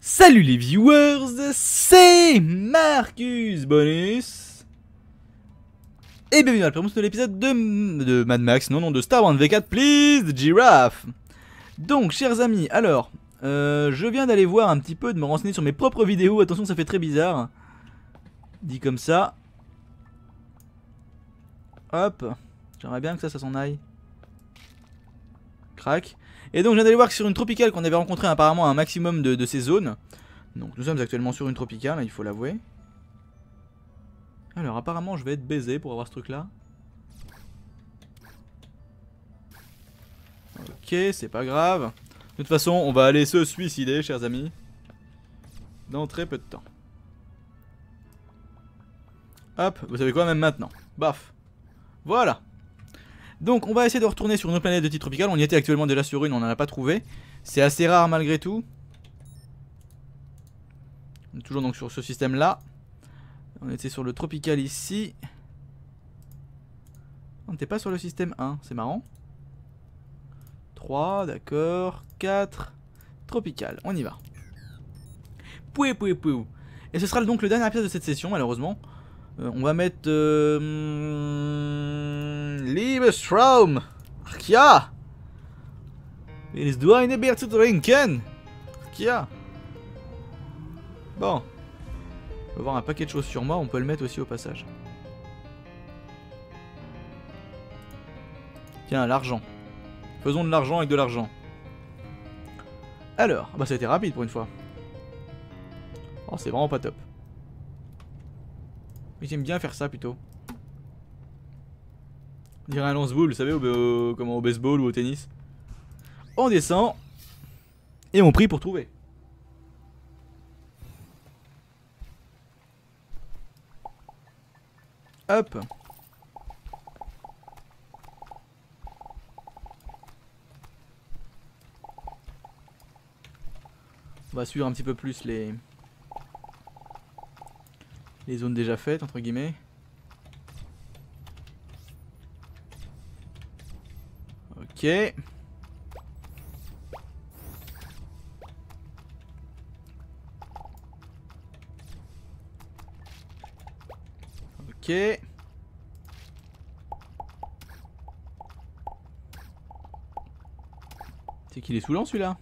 Salut les viewers, c'est Marcus Bonus. Et bienvenue dans la première de l'épisode de, de Mad Max, non non de Star Wars V4 Please Giraffe. Donc chers amis, alors, euh, je viens d'aller voir un petit peu, de me renseigner sur mes propres vidéos, attention ça fait très bizarre. Dit comme ça. Hop, j'aimerais bien que ça, ça s'en aille. Crac et donc je viens d'aller voir que sur une tropicale qu'on avait rencontré apparemment un maximum de, ces zones. Donc nous sommes actuellement sur une tropicale, il faut l'avouer. Alors apparemment je vais être baisé pour avoir ce truc là. Ok, c'est pas grave. De toute façon, on va aller se suicider, chers amis. Dans très peu de temps. Hop, vous savez quoi, même maintenant. Baf. Voilà. Donc on va essayer de retourner sur une autre planète de type tropical. On y était actuellement déjà sur une, on n'en a pas trouvé. C'est assez rare malgré tout. On est toujours donc sur ce système là. On était sur le tropical ici. On n'était pas sur le système 1, c'est marrant. 3, d'accord. 4. Tropical, on y va. Poué, poué, poué. Et ce sera donc le dernier épisode de cette session, malheureusement. Euh, on va mettre... Euh, hmm, Liebe Strom Arkia Willst du eine Bier zu trinken Arkia Bon. On va voir un paquet de choses sur moi, on peut le mettre aussi au passage. Tiens, l'argent. Faisons de l'argent avec de l'argent. Alors, bah été rapide pour une fois. Oh, c'est vraiment pas top. Mais j'aime bien faire ça plutôt. On dirait un lance-boule, vous savez, au, comment, au baseball ou au tennis. On descend. Et on prie pour trouver. Hop. On va suivre un petit peu plus les les zones déjà faites, entre guillemets. Ok. C'est qu'il est saoulant celui-là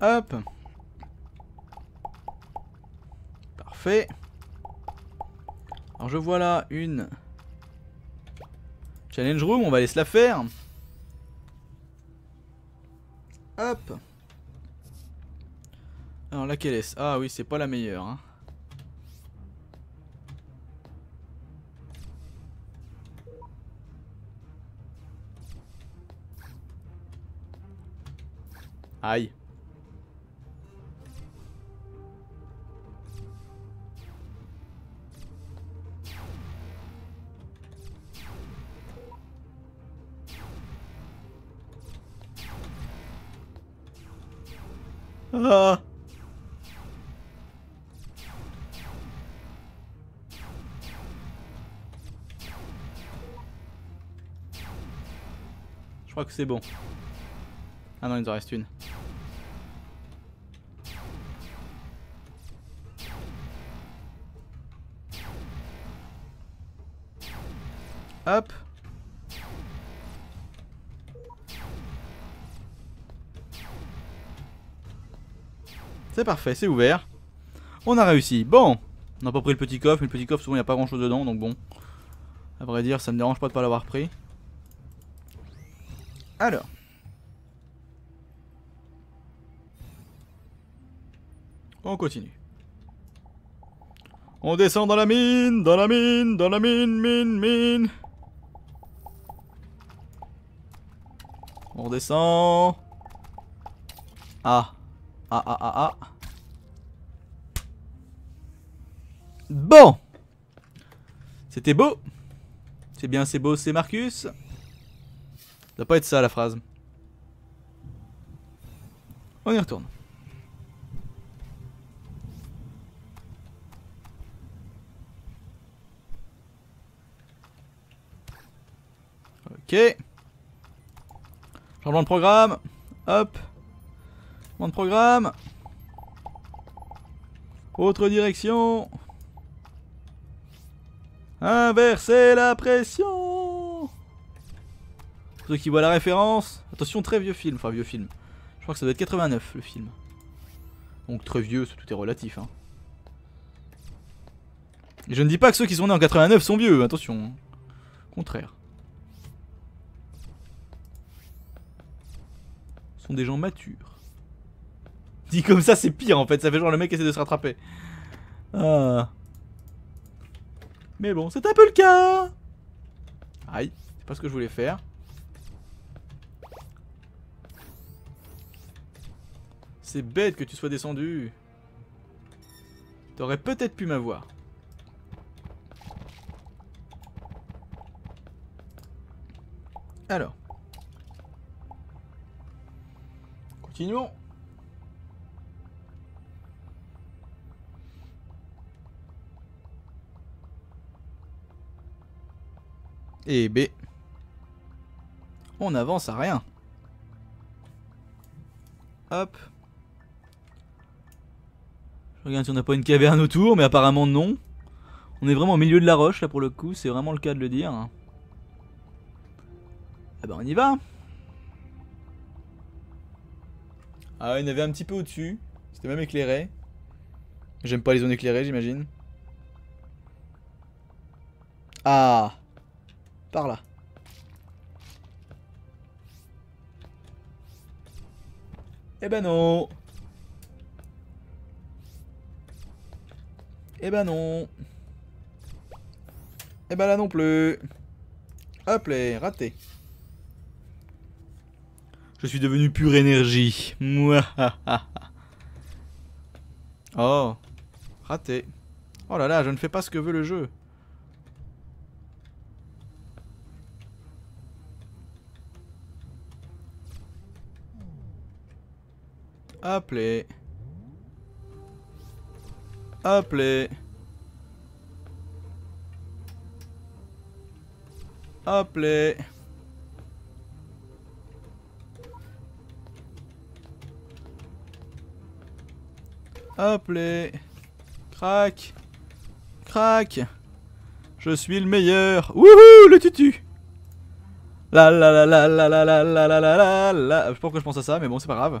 Hop. Alors je vois là une challenge room, on va aller la faire. Hop. Alors laquelle est-ce? Ah oui, c'est pas la meilleure. Hein. Aïe. Je crois que c'est bon. Ah non, il en reste une. Hop. Parfait, c'est ouvert. On a réussi. Bon, on n'a pas pris le petit coffre, mais le petit coffre souvent il n'y a pas grand chose dedans, donc bon. À vrai dire, ça me dérange pas de pas l'avoir pris. Alors. On continue. On descend dans la mine, dans la mine, dans la mine, mine, mine. On descend. Ah. Ah ah ah ah. Bon. C'était beau. C'est bien, c'est beau, c'est Marcus. Ça doit pas être ça la phrase. On y retourne. Ok. Changement de programme. Hop. Changement de programme. Autre direction. Inverser la pression. Pour ceux qui voient la référence. Attention, très vieux film. Enfin, vieux film. Je crois que ça doit être 89 le film. Donc très vieux, tout est relatif. Hein. Je ne dis pas que ceux qui sont nés en 89 sont vieux, attention. Hein. Contraire. Ce sont des gens matures. Dit comme ça, c'est pire en fait. Ça fait genre le mec essaie de se rattraper. Ah. Mais bon, c'est un peu le cas. Aïe, c'est pas ce que je voulais faire. C'est bête que tu sois descendu. T'aurais peut-être pu m'avoir. Alors. Continuons. Et B. On avance à rien. Hop. Je regarde si on n'a pas une caverne autour, mais apparemment non. On est vraiment au milieu de la roche là pour le coup, c'est vraiment le cas de le dire. Ah bah on y va Ah il y en avait un petit peu au-dessus, c'était même éclairé. J'aime pas les zones éclairées j'imagine. Ah Par là. Eh ben non Eh ben non. Eh ben là non plus. Hop là, raté. Je suis devenu pure énergie. oh, raté. Oh là là, je ne fais pas ce que veut le jeu. Hop là. Appelé. Appelé. Appelé. Crac. Crac. Je suis le meilleur. Wouhou, le tutu. La la la la la la la la la la la. Je sais pas pourquoi je pense à ça, mais bon, c'est pas grave.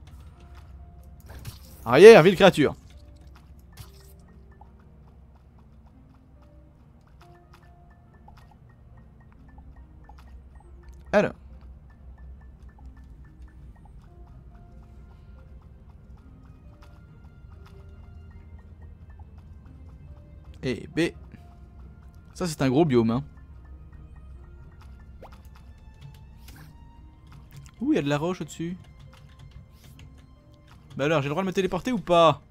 Arrière, ville créature. Alors. Et B. Ça c'est un gros biome. Hein. Ouh, il y a de la roche au-dessus. Bah alors, j'ai le droit de me téléporter ou pas?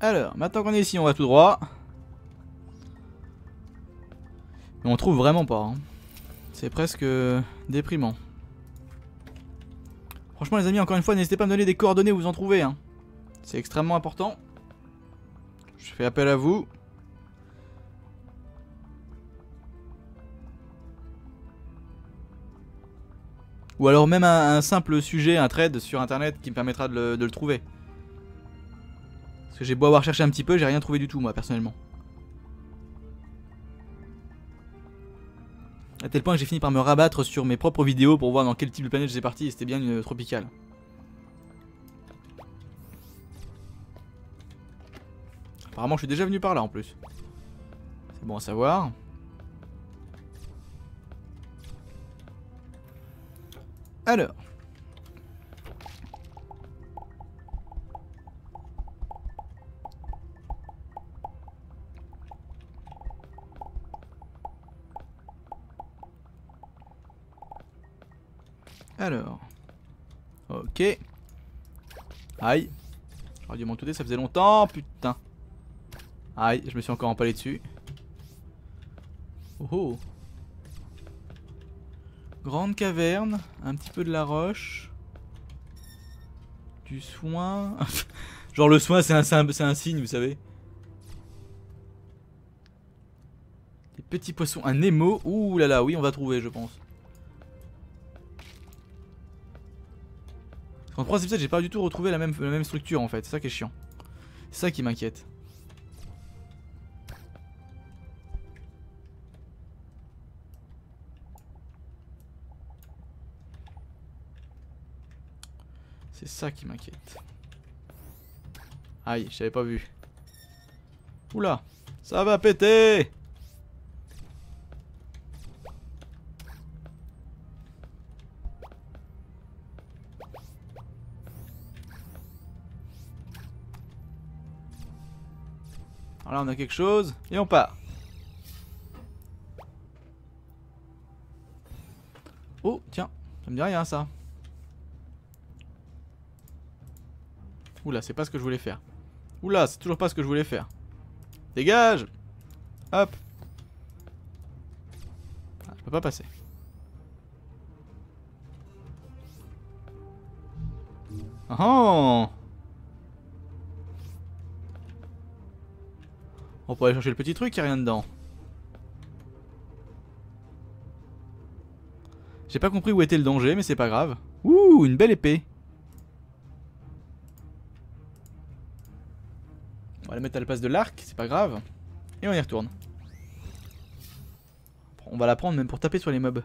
Alors, maintenant qu'on est ici, on va tout droit. Mais on trouve vraiment pas. Hein. C'est presque déprimant. Franchement les amis, encore une fois, n'hésitez pas à me donner des coordonnées où vous en trouvez. Hein. C'est extrêmement important. Je fais appel à vous. Ou alors même un, simple sujet, un trade sur internet qui me permettra de le, trouver. Parce que j'ai beau avoir cherché un petit peu, j'ai rien trouvé du tout moi personnellement. A tel point que j'ai fini par me rabattre sur mes propres vidéos pour voir dans quel type de planète j'ai parti et c'était bien une tropicale. Apparemment je suis déjà venu par là en plus. C'est bon à savoir. Alors. Alors. Ok. Aïe. J'aurais dû m'en ça faisait longtemps, putain. Aïe, je me suis encore empalé dessus. Oh oh. Grande caverne, un petit peu de la roche. Du soin. Genre le soin c'est un, c'est un signe, vous savez. Des petits poissons, un Nemo. Ouh là là, oui on va trouver je pense. En 3 épisodes, j'ai pas du tout retrouvé la même, la même structure en fait. C'est ça qui est chiant. C'est ça qui m'inquiète. C'est ça qui m'inquiète. Aïe, j'avais pas vu. Oula, ça va péter Alors là on a quelque chose et on part. Oh tiens, ça me dit rien ça. Oula, c'est pas ce que je voulais faire. Oula, c'est toujours pas ce que je voulais faire. Dégage Hop ah, Je peux pas passer. Oh, On pourrait aller chercher le petit truc, y a rien dedans. J'ai pas compris où était le danger, mais c'est pas grave. Ouh, une belle épée. La mettre à la place de l'arc, c'est pas grave. Et on y retourne. On va la prendre même pour taper sur les mobs.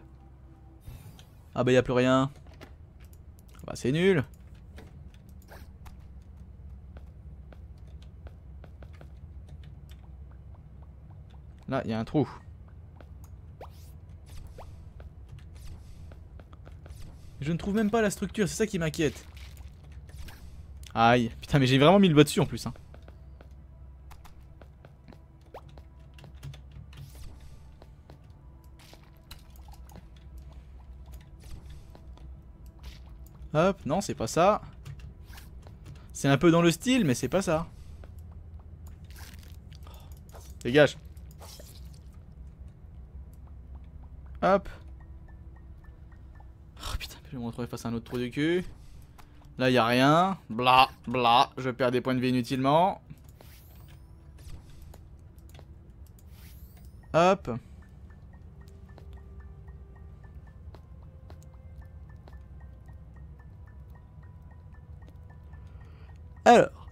Ah bah y a plus rien. Bah c'est nul. Là, y a un trou. Je ne trouve même pas la structure, c'est ça qui m'inquiète. Aïe, putain mais j'ai vraiment mis le doigt dessus en plus. Hein. Hop, non c'est pas ça. C'est un peu dans le style mais c'est pas ça. Dégage. Hop. Oh putain, je vais me retrouver face à un autre trou de cul. Là, il a rien. Bla, bla. Je perds des points de vie inutilement. Hop. Alors.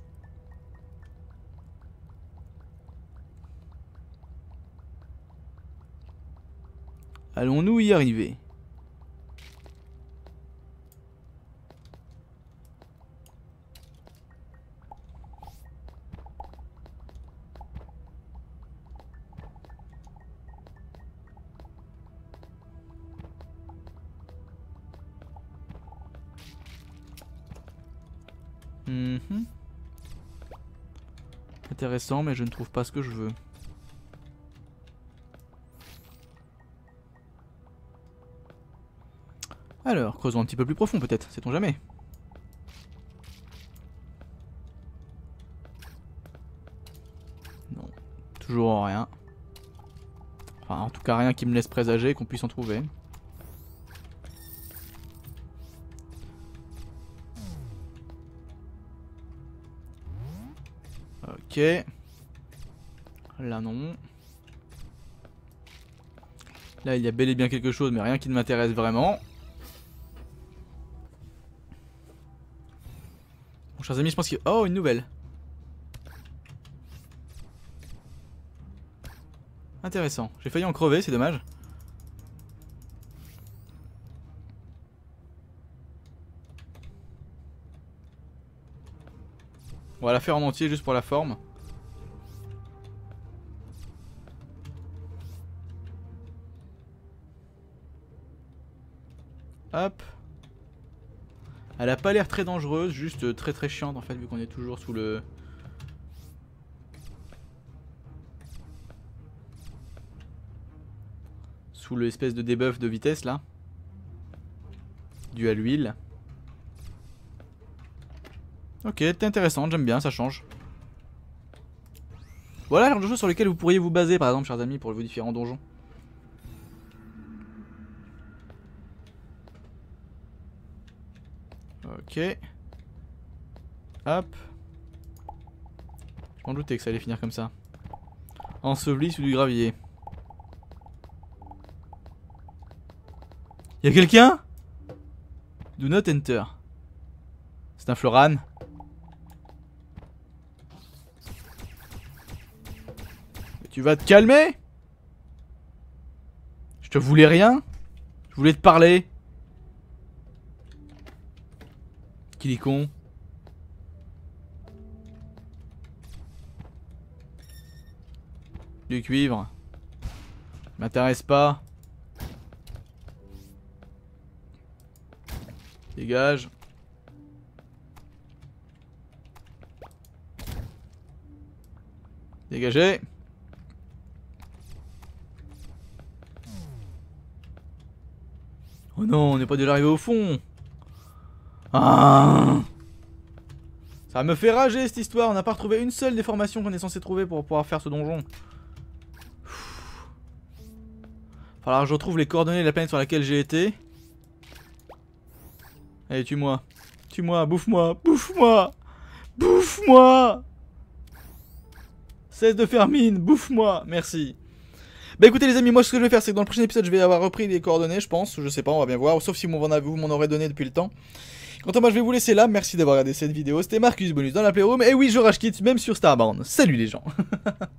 Allons-nous y arriver? Mhm. Intéressant, mais je ne trouve pas ce que je veux. Alors, creusons un petit peu plus profond peut-être, sait-on jamais. Non, toujours rien. Enfin, en tout cas rien qui me laisse présager qu'on puisse en trouver. Ok. Là non. Là il y a bel et bien quelque chose mais rien qui ne m'intéresse vraiment. chers amis, je pense qu'il... Oh, une nouvelle. Intéressant. J'ai failli en crever, c'est dommage. Va la faire en entier juste pour la forme. Hop. Elle a pas l'air très dangereuse, juste très très chiante en fait vu qu'on est toujours sous le... Sous l'espèce de debuff de vitesse là. Dû à l'huile. Ok, c'est intéressant, j'aime bien, ça change. Voilà le genre de choses sur lesquelles vous pourriez vous baser, par exemple, chers amis, pour vos différents donjons. Ok. Hop. Je m'en doutais que ça allait finir comme ça. Enseveli sous du gravier. Y'a quelqu'un? Do not enter. C'est un Floran. Tu vas te calmer? Je te voulais rien? Je voulais te parler? Qu'il est con? Du cuivre? M'intéresse pas. Dégage. Dégagez. Oh non, on n'est pas déjà arrivé au fond. Ah Ça me fait rager cette histoire, on n'a pas retrouvé une seule des formations qu'on est censé trouver pour pouvoir faire ce donjon. Falloir que je retrouve les coordonnées de la planète sur laquelle j'ai été. Allez, tue-moi. Tue-moi, bouffe-moi, bouffe-moi Bouffe-moi Cesse de faire mine, bouffe-moi, merci. Bah écoutez les amis, moi ce que je vais faire c'est que dans le prochain épisode je vais avoir repris les coordonnées je pense, je sais pas, on va bien voir, sauf si vous m'en aurez donné depuis le temps. Quant à moi je vais vous laisser là, merci d'avoir regardé cette vidéo, c'était Marcus Bonus dans la Playroom, et oui je rage même sur Starbound, salut les gens